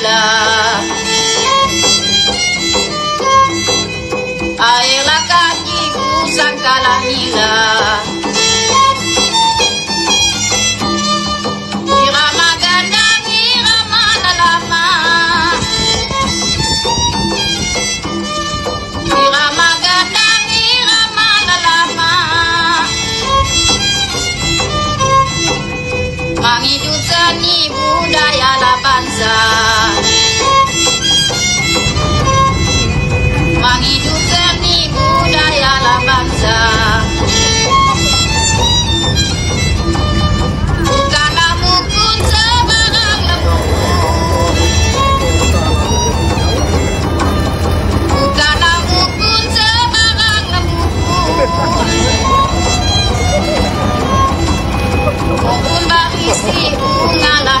sangkalanila Aela kajiku sangkalanila Irama gandang irama budaya la bangsa si bunga lah